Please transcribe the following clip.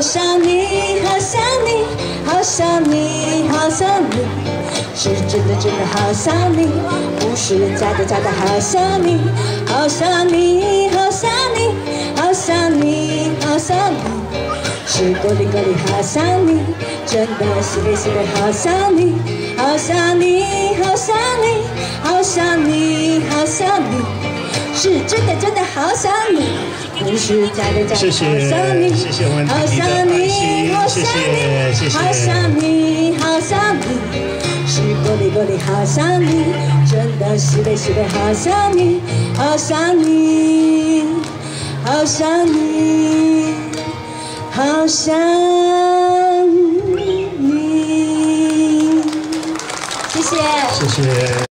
好想你，好想你，好想你，好想你，是真的真的好想你，不是假的假的好想你，好想你，好想你，好想你，好想你。是够力够力好想你，真的是累是累好想你，好想你，好想你，好想你，好想你，是真的真的好，不是假的假的好想你，谢谢我们好想你，关好想你，谢谢谢谢好想你，好想你，是玻璃，玻璃好想你，真的是的是累好想你，好想你，好想你。好想你，谢谢。谢谢。